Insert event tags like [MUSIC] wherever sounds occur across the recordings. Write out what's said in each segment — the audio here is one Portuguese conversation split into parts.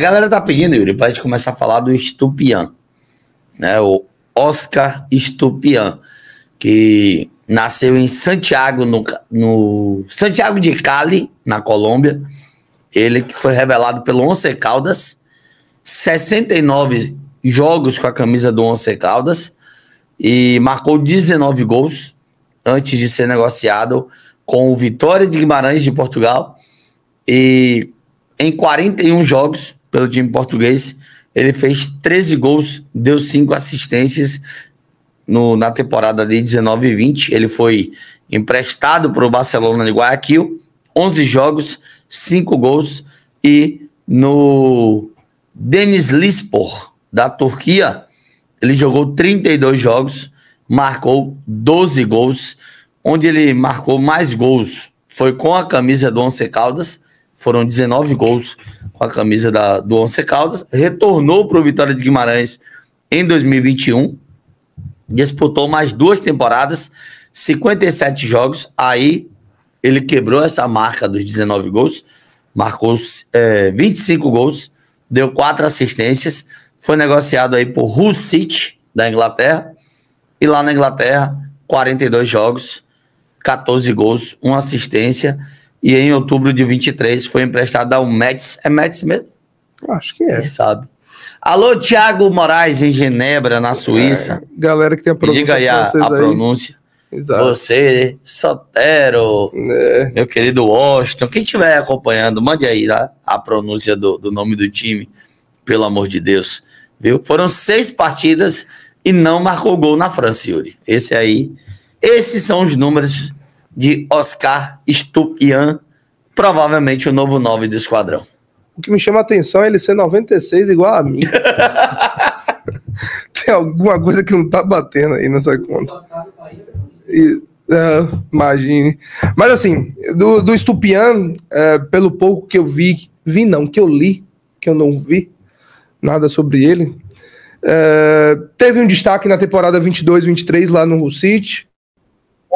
galera tá pedindo, Yuri, pra gente começar a falar do Estupian, né? O Oscar Estupian, que nasceu em Santiago, no, no Santiago de Cali, na Colômbia. Ele que foi revelado pelo Once Caldas, 69 jogos com a camisa do Once Caldas e marcou 19 gols antes de ser negociado com o Vitória de Guimarães de Portugal e em 41 jogos pelo time português, ele fez 13 gols, deu 5 assistências no, na temporada de 19 e 20. Ele foi emprestado para o Barcelona de Guayaquil, 11 jogos, 5 gols. E no Denis Lispor, da Turquia, ele jogou 32 jogos, marcou 12 gols. Onde ele marcou mais gols foi com a camisa do Once Caldas, foram 19 gols com a camisa da, do Once Caldas, retornou para o Vitória de Guimarães em 2021, disputou mais duas temporadas, 57 jogos, aí ele quebrou essa marca dos 19 gols, marcou é, 25 gols, deu quatro assistências, foi negociado aí por Hull City, da Inglaterra, e lá na Inglaterra, 42 jogos, 14 gols, uma assistência, e em outubro de 23 foi emprestado ao Mets. É Mets mesmo? Acho que é. Quem sabe. Alô, Thiago Moraes, em Genebra, na Suíça. É, galera que tem a pronúncia. Diga aí a, a pronúncia. Exato. Você, Sotero, é. meu querido Washington, quem estiver acompanhando, mande aí tá? a pronúncia do, do nome do time, pelo amor de Deus. Viu? Foram seis partidas e não marcou gol na França, Yuri. Esse aí, esses são os números de Oscar Stupian, provavelmente o novo 9 do esquadrão. O que me chama a atenção é ele ser 96 igual a mim. [LAUGHS] Tem alguma coisa que não tá batendo aí nessa conta. E, uh, imagine. Mas assim, do, do Stupian, uh, pelo pouco que eu vi, vi não, que eu li, que eu não vi nada sobre ele, uh, teve um destaque na temporada 22-23 lá no Hull City,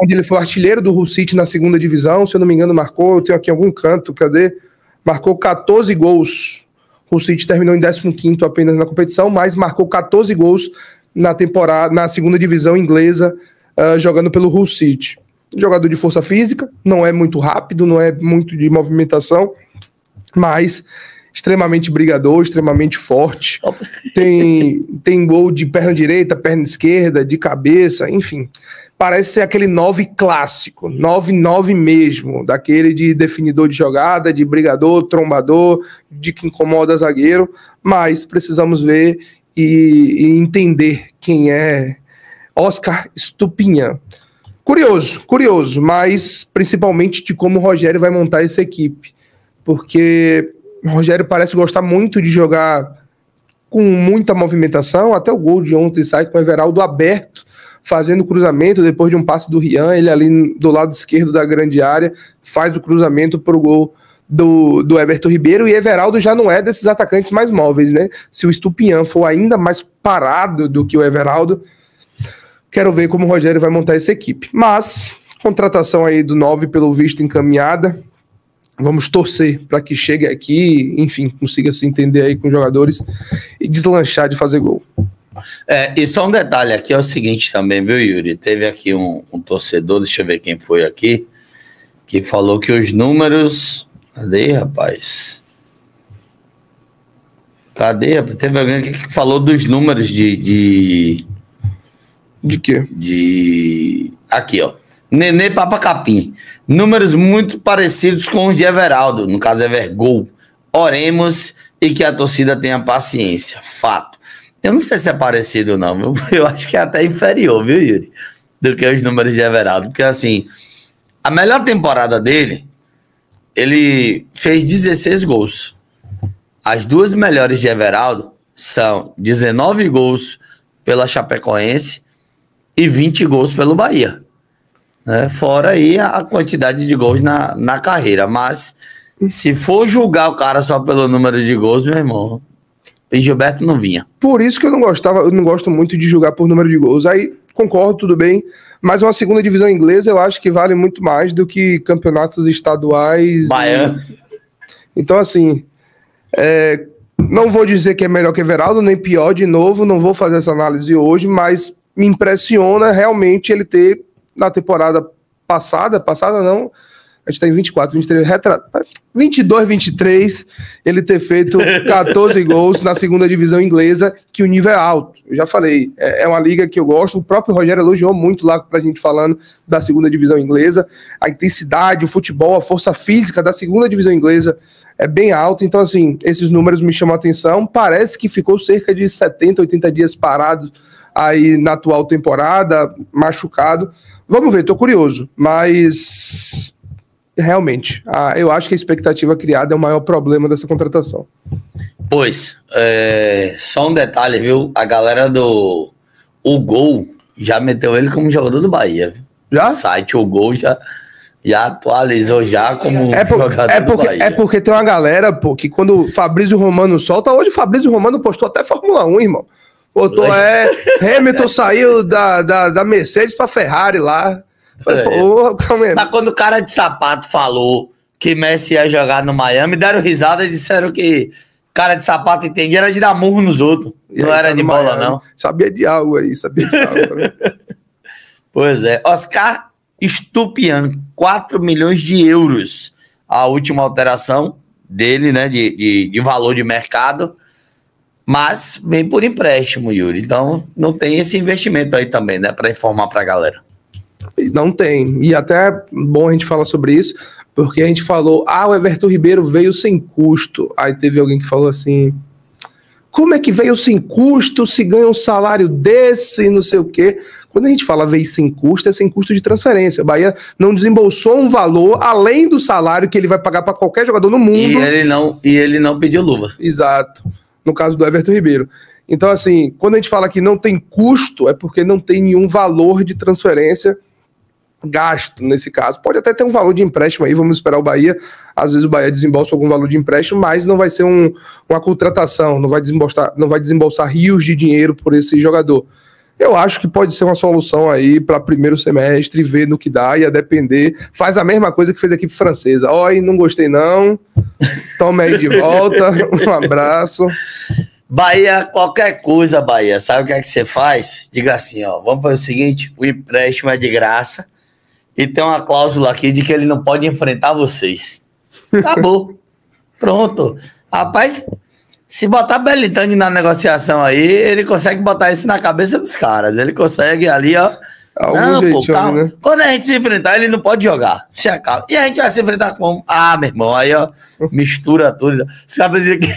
onde ele foi artilheiro do Hull City na segunda divisão, se eu não me engano, marcou, eu tenho aqui algum canto, cadê? Marcou 14 gols. O City terminou em 15 apenas na competição, mas marcou 14 gols na temporada, na segunda divisão inglesa, uh, jogando pelo Hull City. Jogador de força física, não é muito rápido, não é muito de movimentação, mas extremamente brigador, extremamente forte. Tem, tem gol de perna direita, perna esquerda, de cabeça, enfim parece ser aquele 9 clássico, 9-9 mesmo, daquele de definidor de jogada, de brigador, trombador, de que incomoda zagueiro, mas precisamos ver e, e entender quem é Oscar Stupinhan. Curioso, curioso, mas principalmente de como o Rogério vai montar essa equipe, porque o Rogério parece gostar muito de jogar com muita movimentação, até o gol de ontem sai com o Everaldo aberto, fazendo cruzamento depois de um passe do Rian, ele ali do lado esquerdo da grande área, faz o cruzamento para o gol do, do Everton Ribeiro e Everaldo já não é desses atacantes mais móveis, né? Se o Estupian for ainda mais parado do que o Everaldo, quero ver como o Rogério vai montar essa equipe. Mas, contratação aí do 9, pelo visto, encaminhada. Vamos torcer para que chegue aqui, enfim, consiga se entender aí com os jogadores e deslanchar de fazer gol. É, e só um detalhe aqui é o seguinte também, viu, Yuri? Teve aqui um, um, torcedor, deixa eu ver quem foi aqui, que falou que os números. Cadê, rapaz? Cadê? Teve alguém aqui que falou dos números de. De, de quê? De. Aqui, ó. Nenê Papa Capim. Números muito parecidos com os de Everaldo, no caso Evergol. Oremos e que a torcida tenha paciência. Fato. Eu não sei se é parecido ou não, [LAUGHS] eu acho que é até inferior, viu, Yuri? Do que os números de Everaldo. Porque, assim, a melhor temporada dele, ele fez 16 gols. As duas melhores de Everaldo são 19 gols pela Chapecoense e 20 gols pelo Bahia. Né? Fora aí a quantidade de gols na, na carreira. Mas se for julgar o cara só pelo número de gols, meu irmão, e Gilberto não vinha. Por isso que eu não gostava, eu não gosto muito de jogar por número de gols. Aí concordo, tudo bem, mas uma segunda divisão inglesa eu acho que vale muito mais do que campeonatos estaduais. Baiano. E... Então, assim, é... não vou dizer que é melhor que Everaldo, nem pior de novo, não vou fazer essa análise hoje, mas me impressiona realmente ele ter, na temporada passada, passada não, a gente tá em 24, 23, retra... 22, 23, ele ter feito 14 [LAUGHS] gols na segunda divisão inglesa, que o nível é alto. Eu já falei, é, é uma liga que eu gosto. O próprio Rogério elogiou muito lá pra gente falando da segunda divisão inglesa. A intensidade, o futebol, a força física da segunda divisão inglesa é bem alta. Então, assim, esses números me chamam a atenção. Parece que ficou cerca de 70, 80 dias parado aí na atual temporada, machucado. Vamos ver, tô curioso. Mas realmente, a, eu acho que a expectativa criada é o maior problema dessa contratação. Pois, é, só um detalhe, viu? A galera do O Gol já meteu ele como jogador do Bahia. Viu? Já? O site O Gol já, já atualizou já como É, por- jogador é do porque, Bahia. é porque tem uma galera, pô, que quando o Fabrício Romano solta, hoje o Fabrício Romano postou até Fórmula 1, irmão. Botou, é, Hamilton saiu da, da, da Mercedes pra Ferrari lá. Falei, É. pô, calma aí. Mas quando o cara de sapato falou que Messi ia jogar no Miami, deram risada e disseram que cara de sapato entendia era de dar murro nos outros. E não aí era tá de bola, Miami. não. Sabia de algo aí, sabia de algo. né? [LAUGHS] Pois é. Oscar Stupian, 4 milhões de euros. A última alteração dele, né? De, de, de valor de mercado. Mas vem por empréstimo, Yuri. Então não tem esse investimento aí também, né? Para informar pra galera. Não tem. E até é bom a gente falar sobre isso, porque a gente falou, ah, o Everton Ribeiro veio sem custo. Aí teve alguém que falou assim: como é que veio sem custo se ganha um salário desse, não sei o quê? Quando a gente fala veio sem custo, é sem custo de transferência. O Bahia não desembolsou um valor além do salário que ele vai pagar para qualquer jogador no mundo. E ele não, e ele não pediu luva. Exato. No caso do Everton Ribeiro. Então, assim, quando a gente fala que não tem custo, é porque não tem nenhum valor de transferência gasto nesse caso. Pode até ter um valor de empréstimo aí, vamos esperar o Bahia. Às vezes o Bahia desembolsa algum valor de empréstimo, mas não vai ser um- uma contratação, não vai, desembolsar, não vai desembolsar rios de dinheiro por esse jogador. Eu acho que pode ser uma solução aí para primeiro semestre, ver no que dá, e a depender. Faz a mesma coisa que fez a equipe francesa. Oi, não gostei não. Tome aí de volta. [LAUGHS] Um abraço. Bahia, qualquer coisa, Bahia, sabe o que é que você faz? Diga assim, ó, vamos fazer o seguinte, o empréstimo é de graça e tem uma cláusula aqui de que ele não pode enfrentar vocês. Acabou. [LAUGHS] Pronto. Rapaz, se botar Belitani na negociação aí, ele consegue botar isso na cabeça dos caras. Ele consegue ali, ó. Algum Não, pô, jeitinho, calma. né? Quando a gente se enfrentar, ele não pode jogar. Se acaba. E a gente vai se enfrentar como? Ah, meu irmão, aí, ó, [LAUGHS] mistura tudo. Os caras dizem que,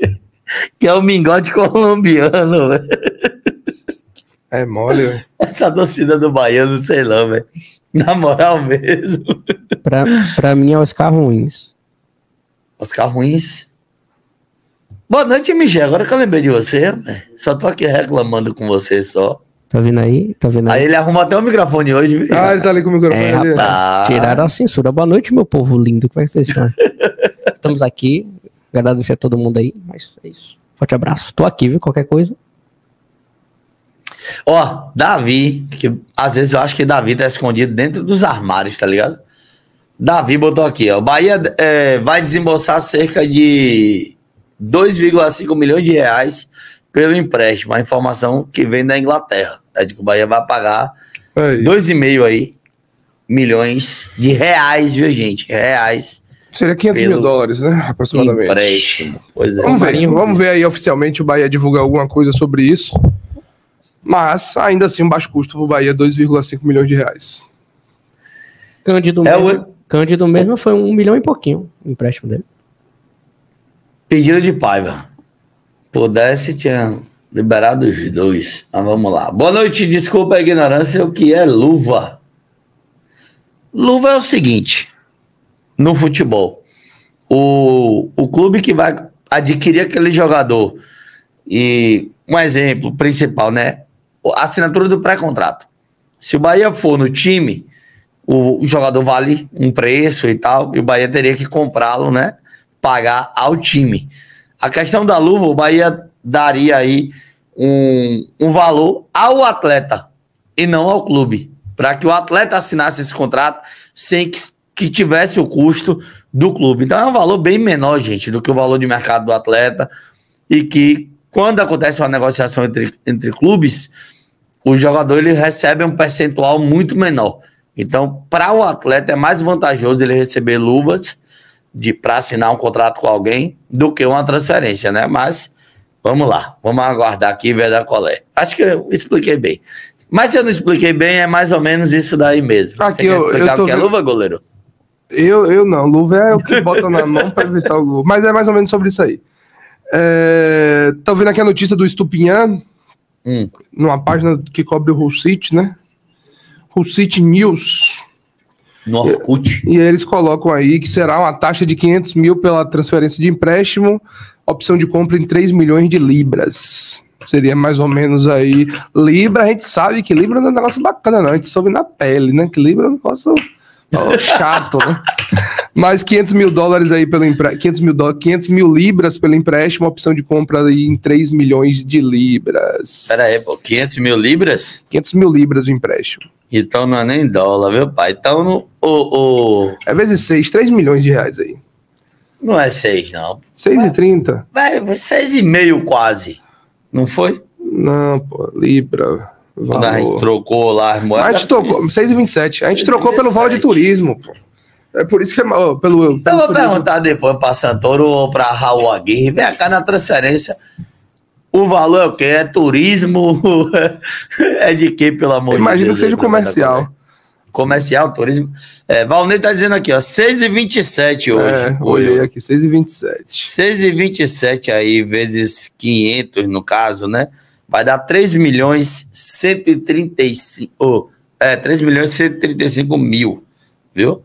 [LAUGHS] que é o mingode colombiano, velho. É mole. velho. [LAUGHS] Essa torcida do baiano, sei lá, velho. Na moral mesmo. [LAUGHS] Pra, pra mim é Oscar Ruins. Oscar Ruins. Boa noite, Michel. Agora que eu lembrei de você, velho. só tô aqui reclamando com você só. Tá vendo aí? Tá vendo Aí aí? ele arruma até o microfone hoje, viu? Ah, ele tá ali com o microfone É, ali. rapaz. Tá. Tiraram a censura. Boa noite, meu povo lindo. Como é que vocês estão? [LAUGHS] Estamos aqui. Agradecer a todo mundo aí, mas é isso. Forte abraço. Tô aqui, viu? Qualquer coisa. Ó, Davi, que às vezes eu acho que Davi tá escondido dentro dos armários, tá ligado? Davi botou aqui, ó. O Bahia é, vai desembolsar cerca de 2,5 milhões de reais pelo empréstimo. A informação que vem da Inglaterra. É de que o Bahia vai pagar Aí. 2,5 aí milhões de reais, viu, gente? Reais Seria 500 mil dólares, né? Aproximadamente. empréstimo. Pois é. Vamos ver, vamos ver aí oficialmente o Bahia divulgar alguma coisa sobre isso. Mas, ainda assim, um baixo custo pro Bahia, 2,5 milhões de reais. Cândido É mesmo. o- Cândido mesmo foi um milhão e pouquinho o empréstimo dele. Pedido de Paiva. Pudesse, tinha liberado os dois. Mas vamos lá. Boa noite, desculpa a ignorância, o que é luva? Luva é o seguinte: no futebol, o, o clube que vai adquirir aquele jogador, e um exemplo principal, né? A assinatura do pré-contrato. Se o Bahia for no time, o, o jogador vale um preço e tal, e o Bahia teria que comprá-lo, né? Pagar ao time. A questão da luva, o Bahia daria aí um, um valor ao atleta e não ao clube, para que o atleta assinasse esse contrato sem que, que tivesse o custo do clube. Então é um valor bem menor, gente, do que o valor de mercado do atleta. e que quando acontece uma negociação entre, entre clubes, o jogador ele recebe um percentual muito menor. Então, para o atleta é mais vantajoso ele receber luvas de para assinar um contrato com alguém do que uma transferência, né? Mas vamos lá, vamos aguardar aqui e ver da qual é. Acho que eu expliquei bem. Mas se eu não expliquei bem, é mais ou menos isso daí mesmo. Aqui, Você quer eu- explicar eu tô o que é luva, goleiro? Eu, eu não, luva é o que bota na mão para evitar o gol. Mas é mais ou menos sobre isso aí. É, tá vendo aqui a notícia do Estupinhan, Hum. numa página que cobre o Hull City, né? Hull City News. No Orkut. E eles colocam aí que será uma taxa de 500 mil pela transferência de empréstimo, opção de compra em 3 milhões de libras. Seria mais ou menos aí. Libra, a gente sabe que Libra não é um negócio bacana, não. A gente soube na pele, né? Que Libra é um negócio chato, né? [LAUGHS] Mas 500 mil dólares aí pelo empréstimo, 500 mil, dó- 500 mil libras pelo empréstimo, opção de compra aí em 3 milhões de libras. Pera aí, pô, 500 mil libras? 500 mil libras o empréstimo. Então não é nem dólar, viu, pai? Então no, o, o, É vezes 6, 3 milhões de reais aí. não é 6, não. 6,30? Vai, foi 6,5 quase. Não foi? Não, pô, Libra. Quando a gente Valor. trocou lá as moedas. a gente trocou, 6,27. A gente 6,27. trocou pelo valor de turismo, pô. É por isso que é ó, pelo. Pelo eu vou turismo. perguntar depois pra Santoro ou pra Raul Aguirre. Vem cá na transferência. O valor é o quê? É turismo? [LAUGHS] é de quê, pelo amor de Imagino Deus? que seja comercial. Comercial, turismo. É, Valnei tá dizendo aqui, ó, 6,27 hoje. É, Hoje. olhei aqui, 6,27. 6,27 aí, vezes 500, no caso, né? Vai dar 3 milhões 135. Oh, é, 3 milhões 135 mil, viu?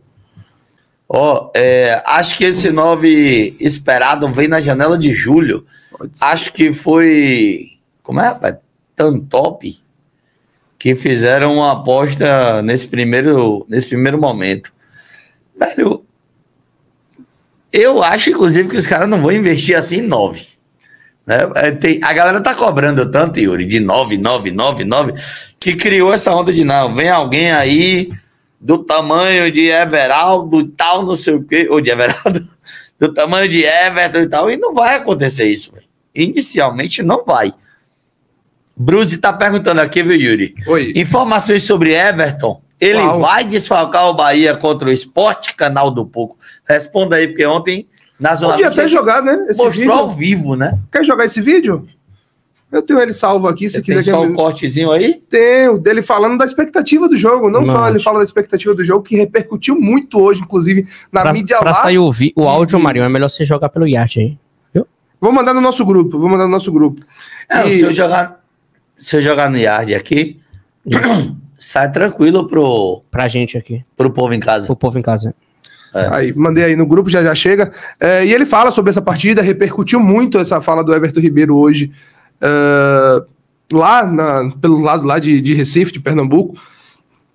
Ó, é, acho que esse 9 esperado vem na janela de julho. Acho que foi. Como é, rapaz? Tantop. Que fizeram uma aposta nesse primeiro, nesse primeiro momento. Velho, eu acho, inclusive, que os caras não vão investir assim em 9. Né? É, tem- a galera tá cobrando tanto, Yuri, de 9, 9, 9, 9, que criou essa onda de não, vem alguém aí do tamanho de Everaldo e tal, não sei o quê, ou de Everaldo, [LAUGHS] do tamanho de Everton e tal, e não vai acontecer isso. velho. Inicialmente não vai. Bruce tá perguntando aqui, viu, Yuri? Oi. Informações sobre Everton. Ele Qual? vai desfalcar o Bahia contra o Esporte Canal do Pouco. Responda aí, porque ontem na Zona Podia 20 até jogar, né? Esse mostrou ao vídeo. vivo, né? Quer jogar esse vídeo? Eu tenho ele salvo aqui, se Você quiser. tem só que- um cortezinho aí? Tem, o dele falando da expectativa do jogo. Não só Nossa. ele fala da expectativa do jogo, que repercutiu muito hoje, inclusive, na Pra, mídia pra lá. sair o, vi- o áudio, Marinho, é melhor você jogar pelo iate aí. Vou mandar no nosso grupo, vou mandar no nosso grupo. É, E- se, eu jogar, se eu jogar no Yard aqui, [CLEARS THROAT] sai tranquilo pro, Pra gente aqui, pro povo em casa. pro povo em casa. Aí, mandei aí no grupo, já já chega. É, e ele fala sobre essa partida, repercutiu muito essa fala do Everton Ribeiro hoje, é, lá na- pelo lado lá de, de Recife, de Pernambuco,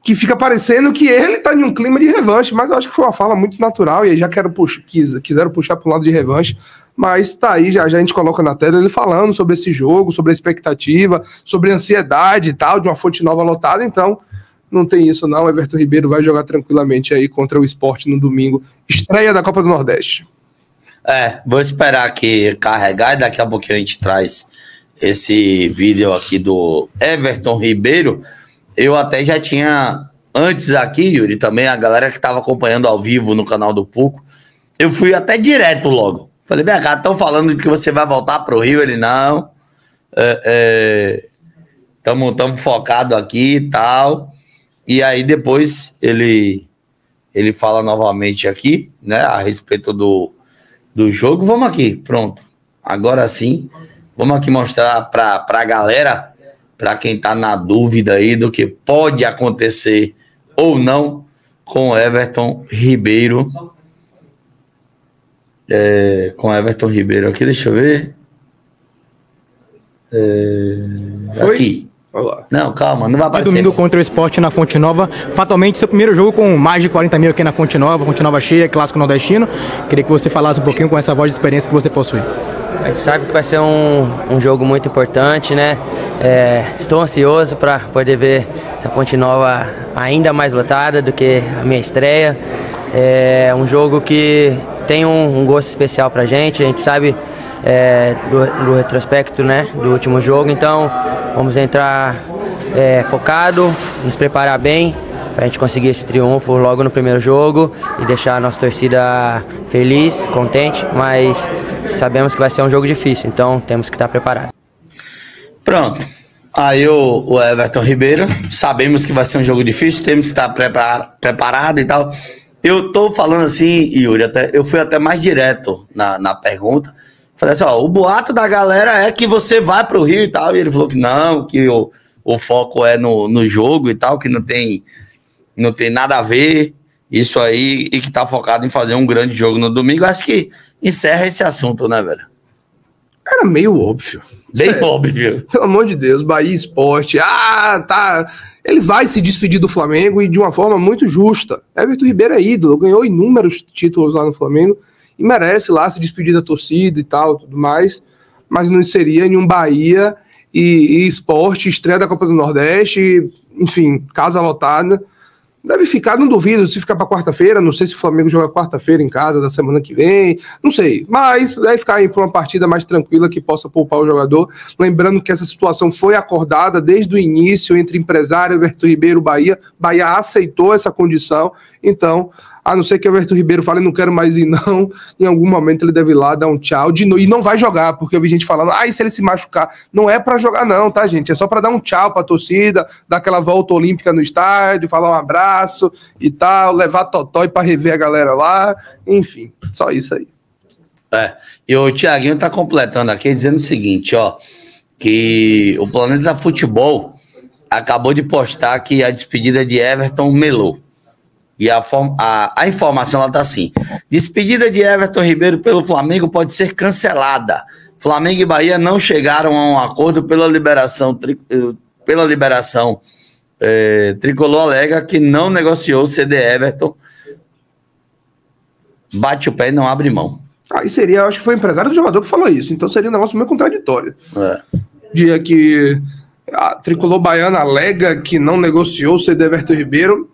que fica parecendo que ele tá em um clima de revanche, mas eu acho que foi uma fala muito natural, e aí já quero pux, quis, quiseram puxar para um lado de revanche, mas tá aí, já, já a gente coloca na tela ele falando sobre esse jogo, sobre a expectativa, sobre a ansiedade e tal, de uma fonte nova lotada, então não tem isso não, Everton Ribeiro vai jogar tranquilamente aí contra o esporte no domingo, estreia da Copa do Nordeste. É, vou esperar aqui carregar e daqui a pouquinho a gente traz esse vídeo aqui do Everton Ribeiro. Eu até já tinha, antes aqui, Yuri, também a galera que estava acompanhando ao vivo no canal do Puco, eu fui até direto logo. Falei, bem, cá, estão falando que você vai voltar para o Rio. Ele, não. Estamos é, focados aqui e tal. E aí depois ele, ele fala novamente aqui, né, a respeito do, do jogo. Vamos aqui, pronto. Agora sim, vamos aqui mostrar para a galera, para quem está na dúvida aí do que pode acontecer ou não com Everton Ribeiro. É, com Everton Ribeiro aqui, deixa eu ver. É, Foi? aqui. Não, calma, não vai E aparecer. domingo contra o esporte na Fonte Nova. Fatalmente, seu primeiro jogo com mais de 40 mil aqui na Fonte Nova, Fonte Nova cheia, clássico nordestino. Queria que você falasse um pouquinho com essa voz de experiência que você possui. A gente sabe que vai ser um, um jogo muito importante, né? É, estou ansioso para poder ver essa Fonte Nova ainda mais lotada do que a minha estreia. É um jogo que tem um, um gosto especial para a gente. A gente sabe é, do, do, retrospecto né, do último jogo. Então vamos entrar é, focado, nos preparar bem para a gente conseguir esse triunfo logo no primeiro jogo e deixar a nossa torcida feliz, contente, mas sabemos que vai ser um jogo difícil, então temos que estar preparados. Pronto. Aí o, o, Everton Ribeiro, sabemos que vai ser um jogo difícil, temos que estar prepar, preparado e tal. Eu tô falando assim, Yuri, até, eu fui até mais direto na, na pergunta. Falei assim, ó, o boato da galera é que você vai pro Rio e tal. E ele falou que não, que o, o foco é no, no jogo e tal, que não tem, não tem nada a ver isso aí e que tá focado em fazer um grande jogo no domingo. Acho que encerra esse assunto, né, velho? Era meio óbvio. Bem Sério. óbvio. Pelo amor de Deus, Bahia Esporte. Ah, tá. Ele vai se despedir do Flamengo e de uma forma muito justa. Everton Ribeiro é ídolo, ganhou inúmeros títulos lá no Flamengo e merece lá se despedir da torcida e tal, tudo mais. Mas não seria em um Bahia e, e esporte, estreia da Copa do Nordeste, enfim, casa lotada. Deve ficar, não duvido, se ficar para quarta-feira, não sei se o Flamengo joga quarta-feira em casa da semana que vem, não sei, mas deve ficar aí para uma partida mais tranquila que possa poupar o jogador. Lembrando que essa situação foi acordada desde o início entre empresário Everton Ribeiro Bahia. Bahia aceitou essa condição, então a não ser que o Everton Ribeiro fale, não quero mais ir, não. Em algum momento ele deve ir lá dar um tchau. De novo, e não vai jogar, porque eu vi gente falando, ah, e se ele se machucar? Não é para jogar, não, tá, gente? É só para dar um tchau pra torcida, dar aquela volta olímpica no estádio, falar um abraço e tal, levar Totói para rever a galera lá. Enfim, só isso aí. É, e o Tiaguinho tá completando aqui dizendo o seguinte, ó, que o Planeta Futebol acabou de postar que a despedida de Everton melou. E a, a, a informação está assim: despedida de Everton Ribeiro pelo Flamengo pode ser cancelada. Flamengo e Bahia não chegaram a um acordo pela liberação, tri, eh, pela liberação. É, Tricolor alega que não negociou o CD Everton. Bate o pé e não abre mão. Aí seria, eu acho que foi o empresário do jogador que falou isso, então seria um negócio meio contraditório. É. Dia que a Tricolor Baiana alega que não negociou o CD Everton Ribeiro,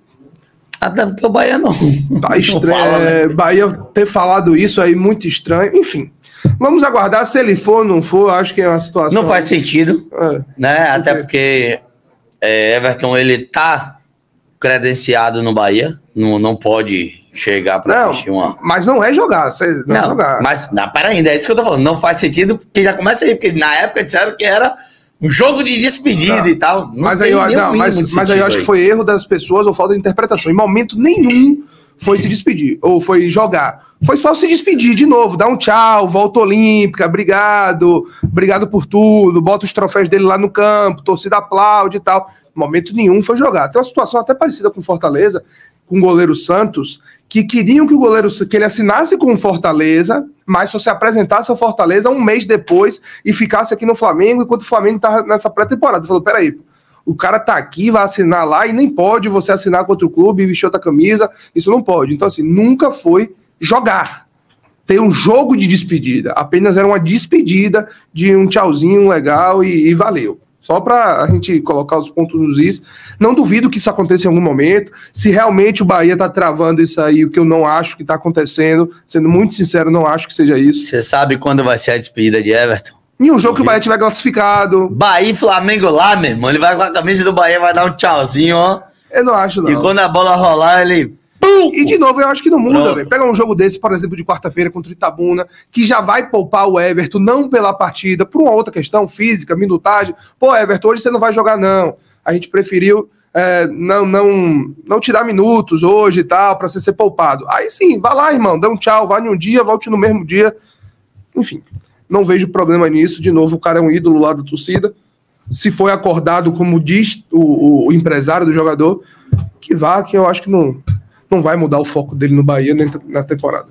até porque o Bahia não. Tá estranho. Fala, né? Bahia ter falado isso aí muito estranho. Enfim. Vamos aguardar. Se ele for ou não for, acho que é uma situação. Não faz sentido. É. Né? Até porque é, Everton ele tá credenciado no Bahia. Não, não pode chegar para assistir uma. Mas não é jogar. Não, não é jogar. Mas, não, pera ainda, é isso que eu tô falando. Não faz sentido, porque já começa aí, porque na época disseram que era um jogo de despedida não. e tal. Não mas aí, eu, não, mas, mas aí eu acho aí. que foi erro das pessoas ou falta de interpretação. Em momento nenhum foi se despedir, ou foi jogar. Foi só se despedir de novo, dar um tchau, volta olímpica, obrigado, obrigado por tudo, bota os troféus dele lá no campo, torcida aplaude e tal. Em momento nenhum foi jogar. Tem uma situação até parecida com Fortaleza, com o goleiro Santos, que queriam que o goleiro que ele assinasse com o Fortaleza, mas só se apresentasse ao Fortaleza um mês depois e ficasse aqui no Flamengo, enquanto o Flamengo tá nessa pré-temporada. Falou: peraí, o cara tá aqui, vai assinar lá e nem pode você assinar contra o clube vestir outra camisa. Isso não pode. Então, assim, nunca foi jogar. Tem um jogo de despedida. Apenas era uma despedida de um tchauzinho legal e, e valeu. Só para a gente colocar os pontos nos is. Não duvido que isso aconteça em algum momento. Se realmente o Bahia está travando isso aí, o que eu não acho que está acontecendo, sendo muito sincero, não acho que seja isso. Você sabe quando vai ser a despedida de Everton? Em um jogo que o Bahia tiver classificado. Bahia e Flamengo lá, meu irmão. Ele vai com a camisa do Bahia, vai dar um tchauzinho, ó. Eu não acho, não. E quando a bola rolar, ele e de novo, eu acho que não muda, velho. Pega um jogo desse, por exemplo, de quarta-feira contra o Itabuna, que já vai poupar o Everton, não pela partida, por uma outra questão física, minutagem. Pô, Everton, hoje você não vai jogar, não. A gente preferiu é, não, não, não te dar minutos hoje e tal, para você ser poupado. Aí sim, vá lá, irmão, dá um tchau, vá em um dia, volte no mesmo dia. Enfim, não vejo problema nisso. De novo, o cara é um ídolo lá da torcida. Se foi acordado, como diz o, o, o empresário do jogador, que vá, que eu acho que não, não vai mudar o foco dele no Bahia na temporada.